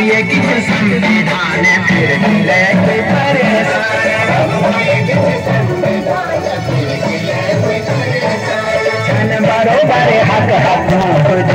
ये कि संविधान फिर लेके परेशान बरोबर हक।